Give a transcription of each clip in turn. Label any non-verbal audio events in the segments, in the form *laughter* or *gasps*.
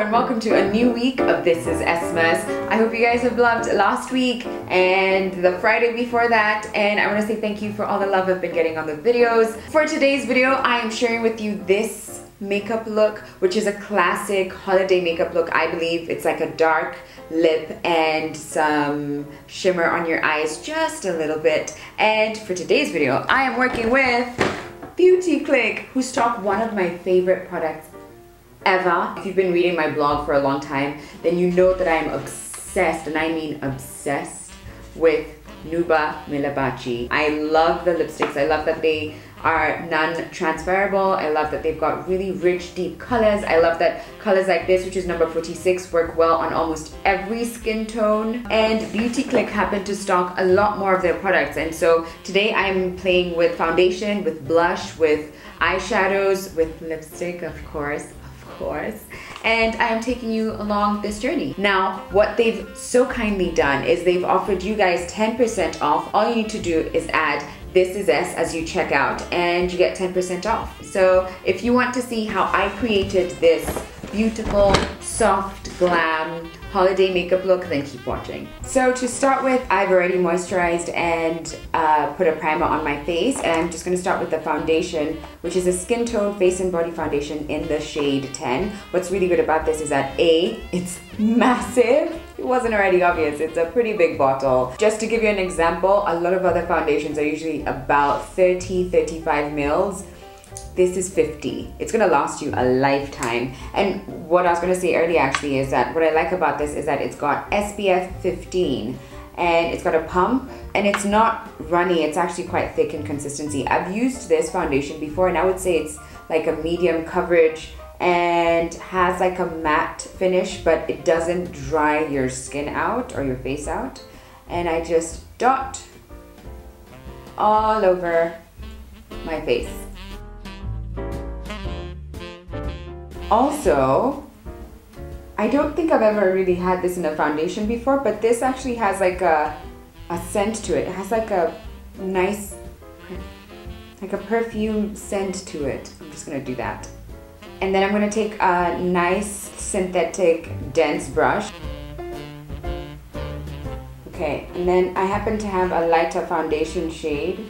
and welcome to a new week of This is Essmas. I hope you guys have loved last week and the Friday before that and I want to say thank you for all the love I've been getting on the videos. For today's video I am sharing with you this makeup look which is a classic holiday makeup look I believe. It's like a dark lip and some shimmer on your eyes just a little bit and for today's video I am working with Beauty Click who stock one of my favorite products ever. If you've been reading my blog for a long time, then you know that I am obsessed, and I mean obsessed, with Nouba Millebaci. I love the lipsticks. I love that they are non-transferable. I love that they've got really rich, deep colors. I love that colors like this, which is number 46, work well on almost every skin tone. And Beauty Click happen to stock a lot more of their products. And so today I'm playing with foundation, with blush, with eyeshadows, with lipstick, of course course, and I am taking you along this journey. Now, what they've so kindly done is they've offered you guys 10% off. All you need to do is add this is Ess as you check out and you get 10% off. So if you want to see how I created this beautiful, soft, glam, holiday makeup look, then keep watching. So to start with, I've already moisturized and uh, put a primer on my face and I'm just gonna start with the foundation, which is a skin tone face and body foundation in the shade 10. What's really good about this is that A, it's massive. It wasn't already obvious, it's a pretty big bottle. Just to give you an example, a lot of other foundations are usually about 30, 35 mils this is 50 it's gonna last you a lifetime. And what i was gonna say earlier actually is that what i like about this is that it's got spf 15 and it's got a pump and it's not runny. It's actually quite thick in consistency. I've used this foundation before and i would say it's like a medium coverage and has like a matte finish but it doesn't dry your skin out or your face out. And i just dot all over my face Also, I don't think I've ever really had this in a foundation before, but this actually has like a, a scent to it. It has like a nice, like a perfume scent to it. I'm just gonna do that. And then I'm gonna take a nice synthetic dense brush. Okay, and then I happen to have a lighter foundation shade.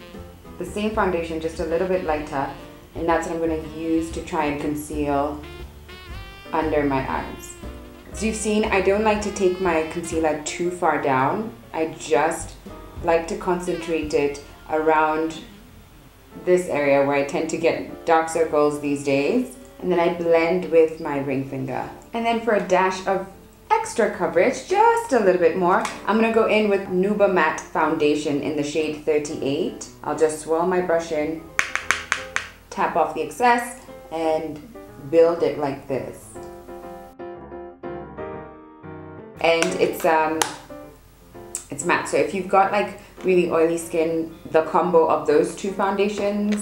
The same foundation, just a little bit lighter. And that's what I'm gonna use to try and conceal under my eyes. As you've seen, I don't like to take my concealer too far down. I just like to concentrate it around this area where I tend to get dark circles these days. And then I blend with my ring finger. And then for a dash of extra coverage, just a little bit more, I'm gonna go in with Noubamat Foundation in the shade 38. I'll just swirl my brush in, tap off the excess, and build it like this. And it's um it's matte. So if you've got like really oily skin, the combo of those two foundations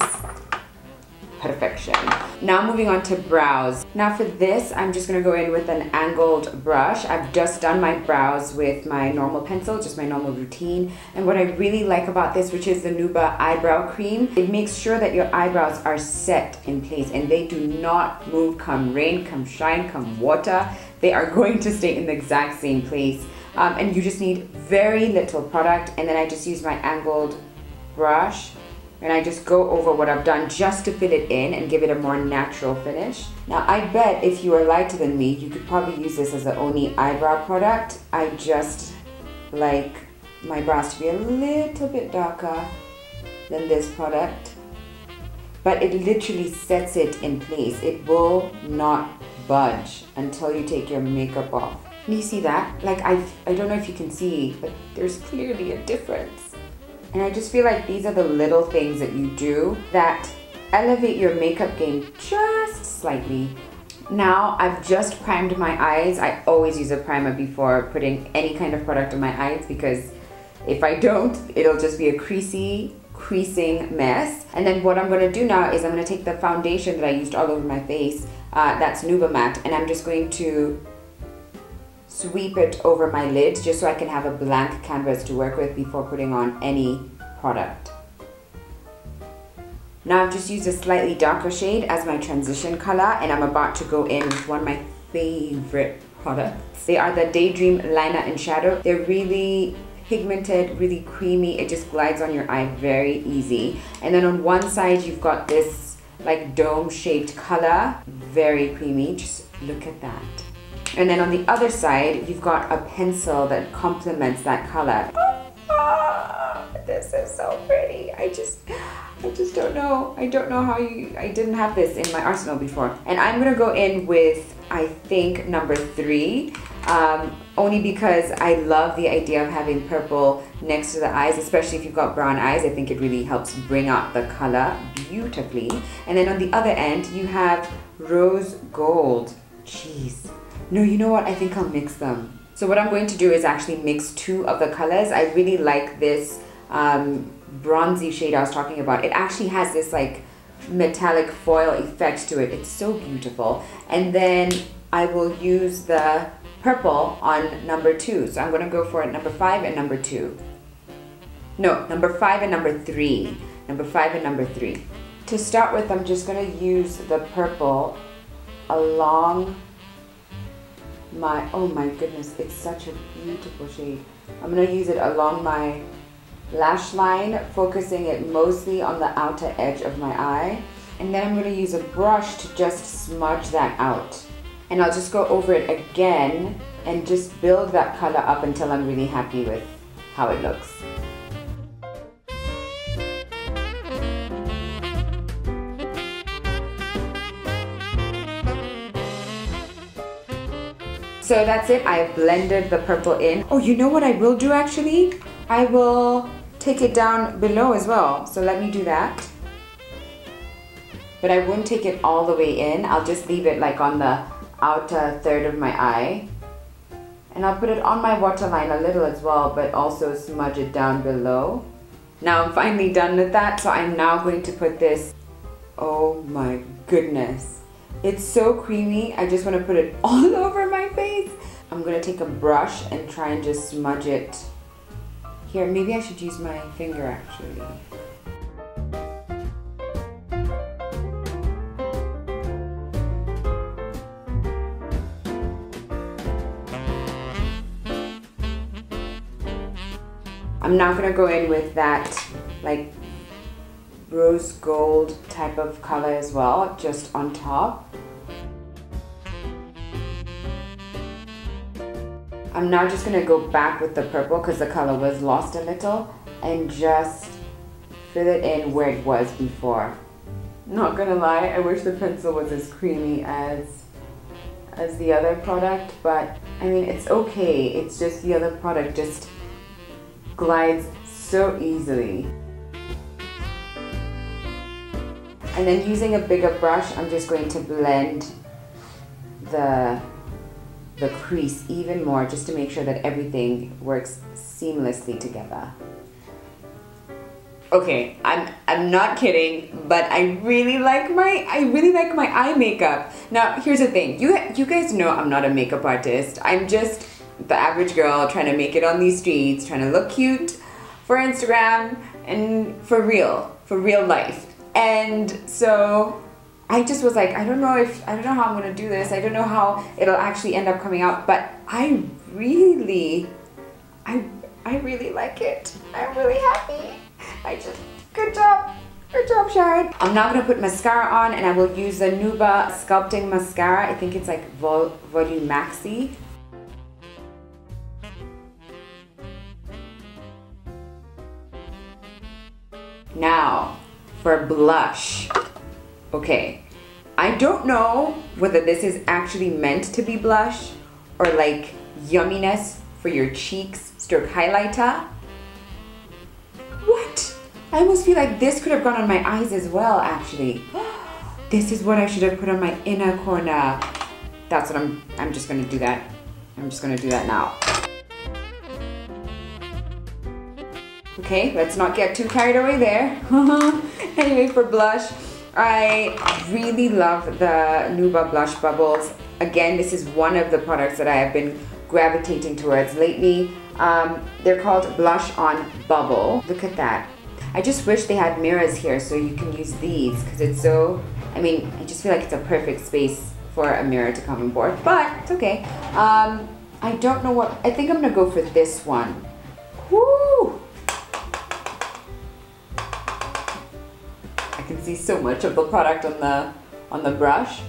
perfection. Now moving on to brows. Now for this, I'm just gonna go in with an angled brush. I've just done my brows with my normal pencil, just my normal routine. And what I really like about this, which is the Nouba Eyebrow Cream, it makes sure that your eyebrows are set in place and they do not move come rain, come shine, come water. They are *laughs* going to stay in the exact same place. Um, and you just need very little product and then I just use my angled brush and I just go over what I've done just to fill it in and give it a more natural finish. Now I bet if you are lighter than me, you could probably use this as the only eyebrow product. I just like my brows to be a little bit darker than this product. But it literally sets it in place. It will not budge until you take your makeup off. Can you see that? Like I, I don't know if you can see, but there's clearly a difference. And I just feel like these are the little things that you do that elevate your makeup game just slightly. Now I've just primed my eyes. I always use a primer before putting any kind of product on my eyes because if I don't, it'll just be a creasy, creasing mess. And then what I'm gonna do now is I'm gonna take the foundation that I used all over my face, uh, that's Noubamat, and I'm just going to sweep it over my lid just so I can have a blank canvas to work with before putting on any product. Now I've just used a slightly darker shade as my transition color and I'm about to go in with one of my favorite products. They are the Daydream Liner and Shadow. They're really pigmented, really creamy. It just glides on your eye very easy. And then on one side, you've got this like dome shaped color, very creamy. Just look at that. And then on the other side, you've got a pencil that complements that color. *laughs* this is so pretty. I just, I just don't know. I don't know how you, I didn't have this in my arsenal before. And I'm gonna go in with, I think, number three. Um, only because I love the idea of having purple next to the eyes, especially if you've got brown eyes. I think it really helps bring out the color beautifully. And then on the other end, you have rose gold. Jeez. No, you know what? I think I'll mix them. So what I'm going to do is actually mix two of the colors. I really like this um, bronzy shade I was talking about. It actually has this like metallic foil effect to it. It's so beautiful. And then I will use the purple on number two. So I'm gonna go for number five and number two. No, number five and number three. Number five and number three. To start with, I'm just gonna use the purple along my, oh my goodness, it's such a beautiful shade. I'm gonna use it along my lash line, focusing it mostly on the outer edge of my eye. And then I'm gonna use a brush to just smudge that out. And I'll just go over it again and just build that color up until I'm really happy with how it looks. So that's it, I've blended the purple in. Oh, you know what I will do actually? I will take it down below as well. So let me do that. But I won't take it all the way in. I'll just leave it like on the outer third of my eye. And I'll put it on my waterline a little as well, but also smudge it down below. Now I'm finally done with that, so I'm now going to put this, oh my goodness. It's so creamy, I just want to put it *laughs* all over I'm gonna take a brush and try and just smudge it. Here, maybe I should use my finger actually. I'm now gonna go in with that like rose gold type of color as well, just on top. I'm now just gonna go back with the purple because the color was lost a little and just fill it in where it was before. Not gonna lie, I wish the pencil was as creamy as as the other product, but I mean, it's okay. It's just the other product just glides so easily. And then using a bigger brush, I'm just going to blend the, the crease even more just to make sure that everything works seamlessly together. Okay, I'm I'm not kidding, but I really like my I really like my eye makeup. Now, here's the thing. You you guys know I'm not a makeup artist. I'm just the average girl trying to make it on these streets, trying to look cute for Instagram and for real, for real life. And so I just was like, I don't know if, I don't know how I'm gonna do this. I don't know how it'll actually end up coming out, but I really, I, I really like it. I'm really happy. I just, good job. Good job, Sharon. I'm now gonna put mascara on and I will use the Nouba Sculpting Mascara. I think it's like Vol Volume Maxi. Now, for blush. Okay, I don't know whether this is actually meant to be blush or like yumminess for your cheeks stroke highlighter. What? I almost feel like this could have gone on my eyes as well, actually. *gasps* This is what I should have put on my inner corner. That's what I'm, I'm just gonna do that. I'm just gonna do that now. Okay, let's not get too carried away there. *laughs* anyway, for blush, I really love the Nouba Blush Bubbles. Again, this is one of the products that I have been gravitating towards lately. Um, they're called Blush on Bubble. Look at that. I just wish they had mirrors here so you can use these because it's so, I mean, I just feel like it's a perfect space for a mirror to come on board, but it's okay. Um, I don't know what, I think I'm gonna go for this one. Woo! See so much of the product on the, on the brush.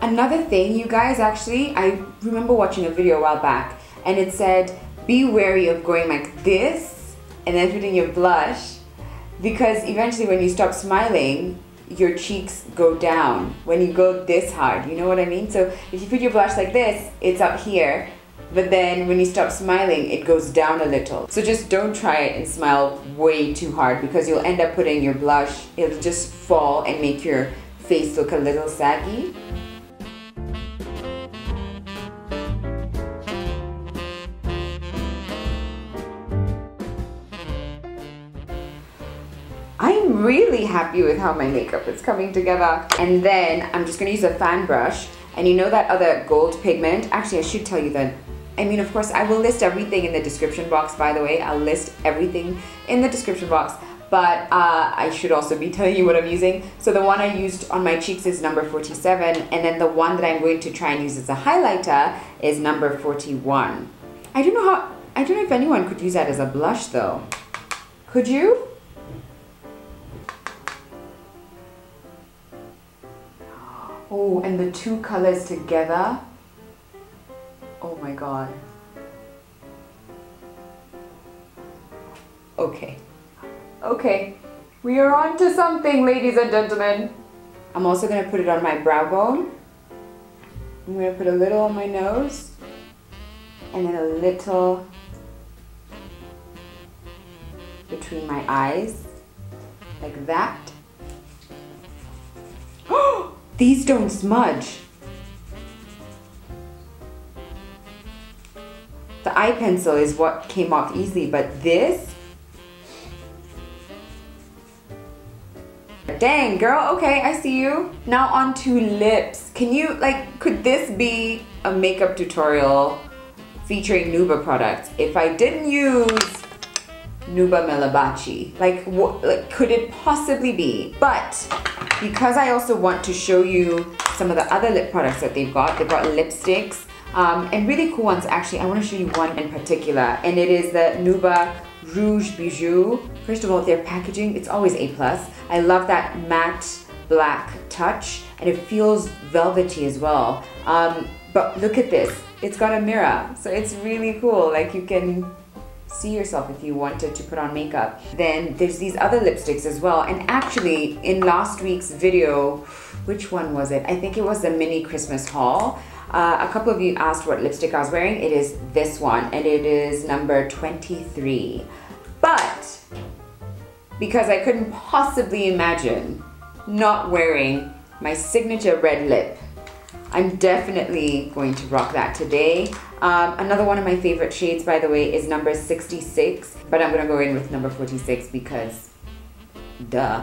Another thing, you guys, actually, I remember watching a video a while back and it said, be wary of going like this and then putting your blush because eventually when you stop smiling, your cheeks go down when you go this hard. You know what I mean? So if you put your blush like this, it's up here. But then when you stop smiling, it goes down a little. So just don't try it and smile way too hard because you'll end up putting your blush, it'll just fall and make your face look a little saggy. I'm really happy with how my makeup is coming together. And then I'm just gonna use a fan brush. And you know that other gold pigment? Actually, I should tell you that. I mean, of course, I will list everything in the description box, by the way. I'll list everything in the description box. But uh, I should also be *laughs* telling you what I'm using. So the one I used on my cheeks is number 47. And then the one that I'm going to try and use as a highlighter is number 41. I don't know how, I don't know if anyone could use that as a blush though. Could you? *gasps* Oh, and the two colors together. Oh my god. Okay. Okay. We are on to something, ladies and gentlemen. I'm also to put it on my brow bone. I'm to put a little on my nose. And then a little between my eyes. Like that. *gasps* These don't smudge. Eye pencil is what came off easily, but this? Dang, girl, okay, I see you. Now on to lips. Can you, like, could this be a makeup tutorial featuring Nouba products? If I didn't use Nouba Millebaci, like, what, like, could it possibly be? But because I also want to show you some of the other lip products that they've got. They've got lipsticks um, and really cool ones. Actually, I want to show you one in particular and it is the Nouba Rouge Bijou. First of all, their packaging, it's always A+. plus. I love that matte black touch and it feels velvety as well. Um, but look at this, it's got a mirror. So it's really cool. Like you can see yourself if you wanted to put on makeup. Then there's these other lipsticks as well. And actually in last week's video, which one was it? I think it was the mini Christmas haul. Uh, a couple of you asked what lipstick I was wearing. It is this one and it is number 23. But because I couldn't possibly imagine not wearing my signature red lip I'm definitely going to rock that today. Um, another one of my favorite shades, by the way, is number 66, but I'm gonna go in with number 46 because duh.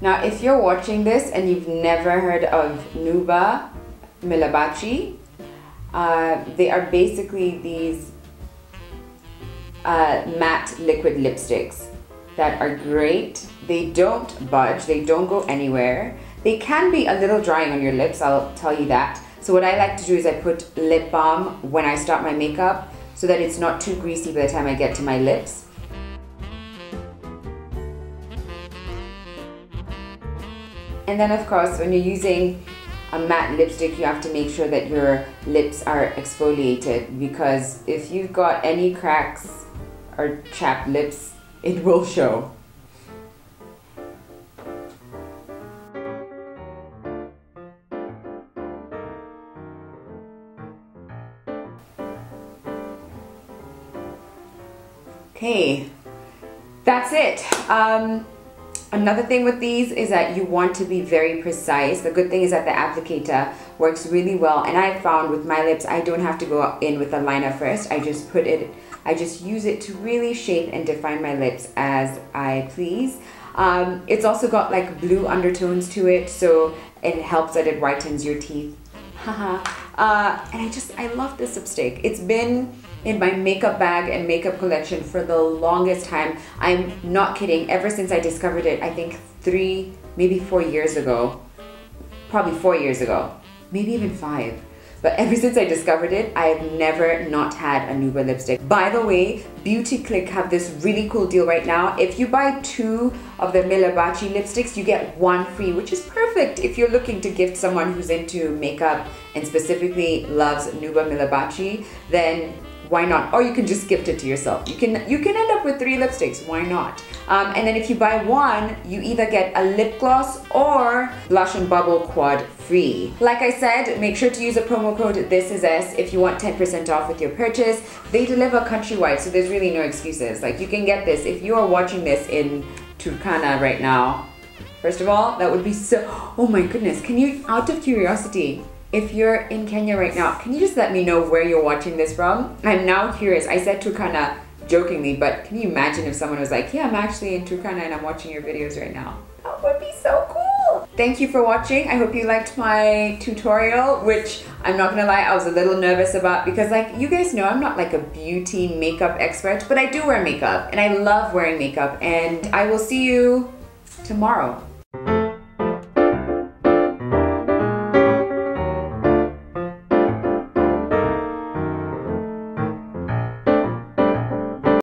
Now, if you're watching this and you've never heard of Nouba Millebaci, uh, they are basically these uh, matte liquid lipsticks that are great. They don't budge, they don't go anywhere. They can be a little drying on your lips, I'll tell you that. So what I like to do is I put lip balm when I start my makeup so that it's not too greasy by the time I get to my lips. And then of course, when you're using a matte lipstick, you have to make sure that your lips are exfoliated because if you've got any cracks or chapped lips, *laughs* it will show. Okay, that's it. Um, another thing with these is that you want to be very precise. The good thing is that the applicator works really well and I found with my lips I don't have to go in with a liner first. I just put it, I just use it to really shape and define my lips as I please. Um, it's also got like blue undertones to it so it helps that it whitens your teeth. Haha. *laughs* uh, and I just, I love this lipstick. It's been in my makeup bag and makeup collection for the longest time. I'm not kidding. Ever since I discovered it, I think three, maybe four years ago, probably four years ago. maybe even five. But *laughs* ever since I discovered it, I have never not had a Nouba lipstick. By the way, Beauty Click have this really cool deal right now. If you buy two of the Millebaci lipsticks, you get one free, which is perfect if you're looking to gift someone who's into makeup and specifically loves Nouba Millebaci, then why not? Or you can just gift it to yourself. You can you can end up with three lipsticks. Why not? Um, and then if you buy one, you either get a lip gloss or blush and bubble quad free. Like I said, make sure to use a promo code This Is Ess if you want 10% off with your purchase. They deliver countrywide, so there's really no excuses. Like you can get this if you are watching this in Turkana right now. First of all, that would be so. Oh my goodness! Can you, out of curiosity, if you're in Kenya right now, can you just let me know where you're watching this from? I'm now curious. I said Turkana jokingly, but can you imagine if someone was like, yeah, I'm actually in Turkana and I'm watching your videos right now? That would be so cool. Thank you for watching. I hope you liked my tutorial, which I'm not gonna lie, I was a little nervous about because like you guys know, I'm not like a beauty makeup expert, but I do wear makeup and I love wearing makeup and I will see you tomorrow.